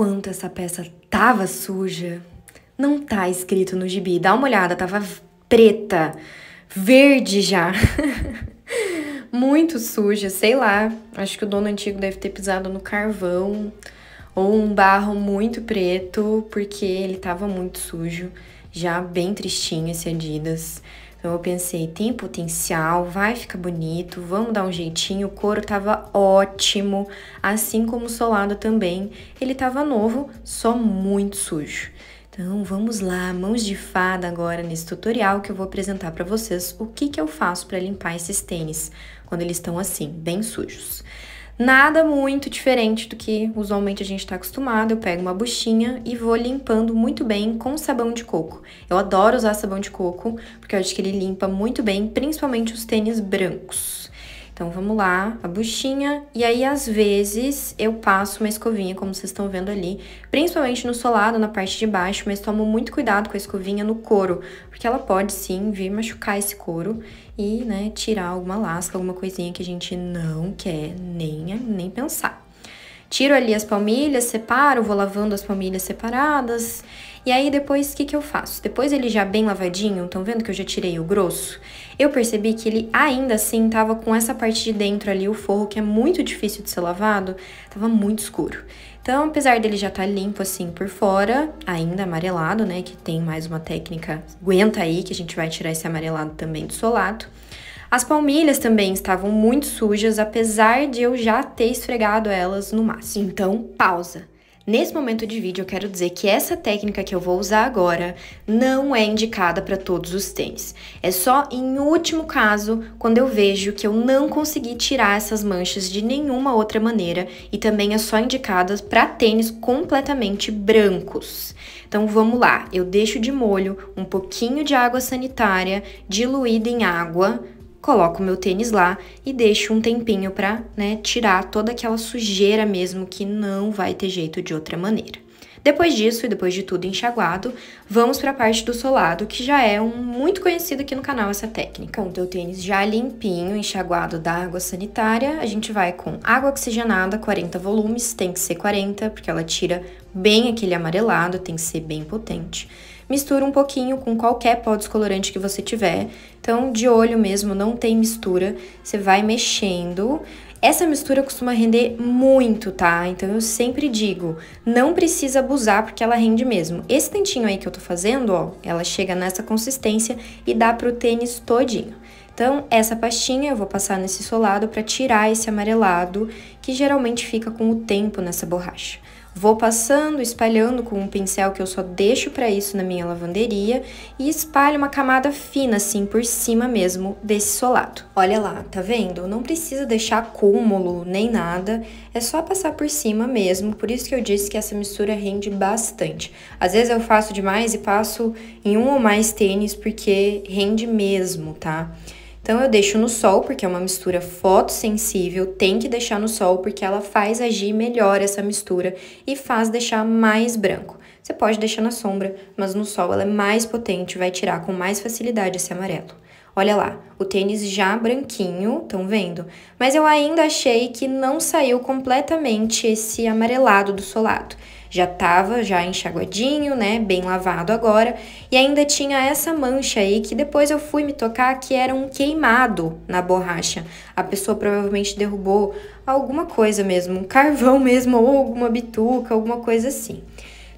quanto essa peça tava suja. Não tá escrito no gibi. Dá uma olhada, tava preta, verde já. Muito suja, sei lá. Acho que o dono antigo deve ter pisado no carvão ou um barro muito preto, porque ele tava muito sujo, já bem tristinho esse Adidas. Então eu pensei, tem potencial, vai ficar bonito, vamos dar um jeitinho. O couro tava ótimo, assim como o solado também. Ele tava novo, só muito sujo. Então vamos lá, mãos de fada agora nesse tutorial que eu vou apresentar para vocês o que, que eu faço para limpar esses tênis quando eles estão assim, bem sujos. Nada muito diferente do que usualmente a gente está acostumado. Eu pego uma buchinha e vou limpando muito bem com sabão de coco. Eu adoro usar sabão de coco porque eu acho que ele limpa muito bem, principalmente os tênis brancos. Então vamos lá, a buchinha, e aí às vezes eu passo uma escovinha, como vocês estão vendo ali, principalmente no solado, na parte de baixo, mas tomo muito cuidado com a escovinha no couro, porque ela pode sim vir machucar esse couro e, né, tirar alguma lasca, alguma coisinha que a gente não quer nem, nem pensar. Tiro ali as palmilhas, separo, vou lavando as palmilhas separadas. E aí depois o que, que eu faço? Depois ele já bem lavadinho, estão vendo que eu já tirei o grosso? Eu percebi que ele ainda assim tava com essa parte de dentro ali, o forro, que é muito difícil de ser lavado, tava muito escuro. Então, apesar dele já estar tá limpo assim por fora, ainda amarelado, né, que tem mais uma técnica, aguenta aí que a gente vai tirar esse amarelado também do solado. As palmilhas também estavam muito sujas, apesar de eu já ter esfregado elas no máximo. Então, pausa. Nesse momento de vídeo, eu quero dizer que essa técnica que eu vou usar agora não é indicada para todos os tênis. É só em último caso, quando eu vejo que eu não consegui tirar essas manchas de nenhuma outra maneira e também é só indicada para tênis completamente brancos. Então vamos lá, eu deixo de molho um pouquinho de água sanitária diluída em água coloco meu tênis lá e deixo um tempinho para né, tirar toda aquela sujeira mesmo que não vai ter jeito de outra maneira. Depois disso e depois de tudo enxaguado, vamos para a parte do solado, que já é um muito conhecido aqui no canal essa técnica. Com o teu tênis já limpinho, enxaguado da água sanitária, a gente vai com água oxigenada, 40 volumes, tem que ser 40, porque ela tira bem aquele amarelado, tem que ser bem potente mistura um pouquinho com qualquer pó descolorante que você tiver. Então, de olho mesmo, não tem mistura, você vai mexendo. Essa mistura costuma render muito, tá? Então eu sempre digo, não precisa abusar porque ela rende mesmo. Esse tantinho aí que eu tô fazendo, ó, ela chega nessa consistência e dá pro tênis todinho. Então, essa pastinha eu vou passar nesse solado para tirar esse amarelado que geralmente fica com o tempo nessa borracha. Vou passando, espalhando com um pincel que eu só deixo para isso na minha lavanderia e espalho uma camada fina assim por cima mesmo desse solado. Olha lá, tá vendo? Não precisa deixar acúmulo nem nada, é só passar por cima mesmo. Por isso que eu disse que essa mistura rende bastante. Às vezes eu faço demais e passo em um ou mais tênis porque rende mesmo, tá? Então eu deixo no sol, porque é uma mistura fotossensível, tem que deixar no sol porque ela faz agir melhor essa mistura e faz deixar mais branco. Você pode deixar na sombra, mas no sol ela é mais potente, vai tirar com mais facilidade esse amarelo. Olha lá, o tênis já branquinho, estão vendo? Mas eu ainda achei que não saiu completamente esse amarelado do solado já estava já enxaguadinho, né, bem lavado agora, e ainda tinha essa mancha aí que depois eu fui me tocar que era um queimado na borracha. A pessoa provavelmente derrubou alguma coisa mesmo, um carvão mesmo ou alguma bituca, alguma coisa assim.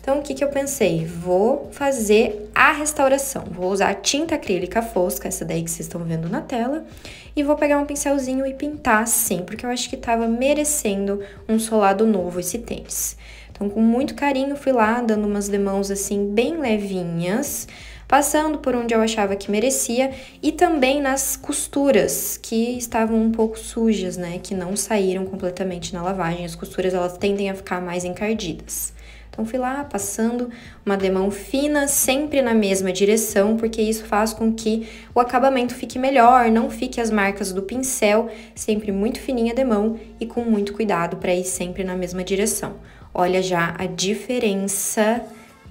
Então, o que, que eu pensei? Vou fazer a restauração. Vou usar tinta acrílica fosca, essa daí que vocês estão vendo na tela, e vou pegar um pincelzinho e pintar assim, porque eu acho que estava merecendo um solado novo esse tênis. Então, com muito carinho, fui lá dando umas demãos assim, bem levinhas, passando por onde eu achava que merecia e também nas costuras que estavam um pouco sujas, né? Que não saíram completamente na lavagem. As costuras elas tendem a ficar mais encardidas. Então, fui lá passando uma demão fina, sempre na mesma direção, porque isso faz com que o acabamento fique melhor, não fique as marcas do pincel, sempre muito fininha a demão e com muito cuidado para ir sempre na mesma direção. Olha já a diferença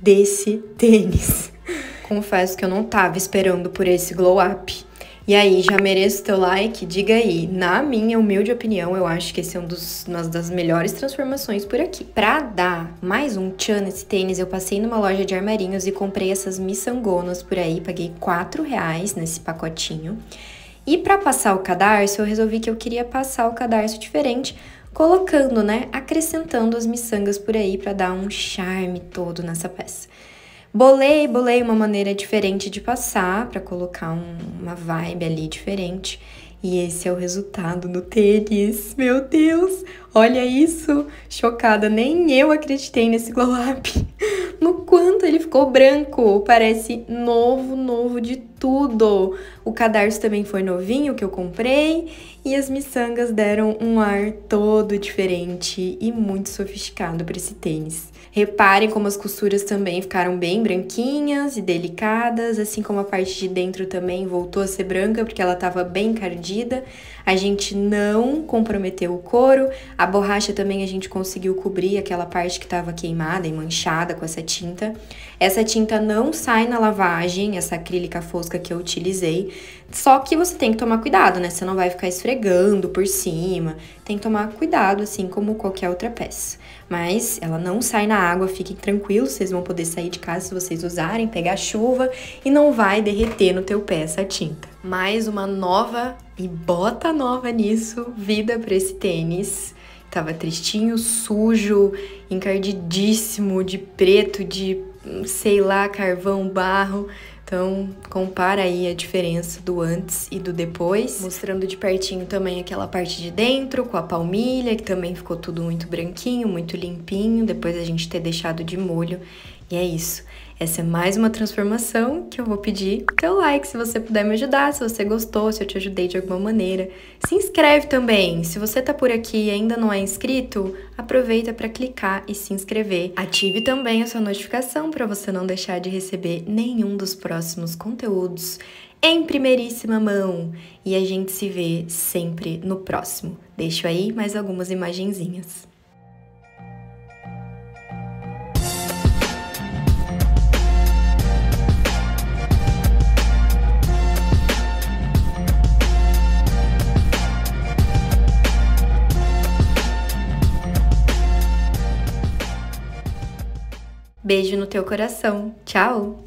desse tênis. Confesso que eu não tava esperando por esse glow up. E aí, já mereço teu like? Diga aí. Na minha humilde opinião, eu acho que esse é um dos, uma das melhores transformações por aqui. Pra dar mais um tchan nesse tênis, eu passei numa loja de armarinhos e comprei essas miçangonas por aí. Paguei 4 reais nesse pacotinho. E para passar o cadarço, eu resolvi que eu queria passar o cadarço diferente, colocando, né, acrescentando as miçangas por aí para dar um charme todo nessa peça. Bolei, bolei uma maneira diferente de passar para colocar um, uma vibe ali diferente. E esse é o resultado do tênis. Meu Deus, olha isso! Chocada, nem eu acreditei nesse glow up. No quanto ele ficou branco, parece novo, novo de tudo. O cadarço também foi novinho que eu comprei e as miçangas deram um ar todo diferente e muito sofisticado para esse tênis. Reparem como as costuras também ficaram bem branquinhas e delicadas, assim como a parte de dentro também voltou a ser branca porque ela estava bem encardida. A gente não comprometeu o couro, a borracha também a gente conseguiu cobrir aquela parte que estava queimada e manchada com essa tinta. Essa tinta não sai na lavagem, essa acrílica fosca que eu utilizei. Só que você tem que tomar cuidado, né? Você não vai ficar esfregando por cima. Tem que tomar cuidado, assim como qualquer outra peça. Mas ela não sai na água, fiquem tranquilos, vocês vão poder sair de casa se vocês usarem, pegar chuva e não vai derreter no teu pé essa tinta. Mais uma nova e bota nova nisso, vida para esse tênis. Tava tristinho, sujo, encardidíssimo, de preto, de sei lá, carvão, barro. Então, compara aí a diferença do antes e do depois, mostrando de pertinho também aquela parte de dentro, com a palmilha, que também ficou tudo muito branquinho, muito limpinho, depois a gente ter deixado de molho. E é isso. Essa é mais uma transformação que eu vou pedir teu like se você puder me ajudar, se você gostou, se eu te ajudei de alguma maneira. Se inscreve também. Se você tá por aqui e ainda não é inscrito, aproveita para clicar e se inscrever. Ative também a sua notificação para você não deixar de receber nenhum dos próximos conteúdos em primeiríssima mão. E a gente se vê sempre no próximo. Deixo aí mais algumas imagenzinhas. Beijo no teu coração. Tchau!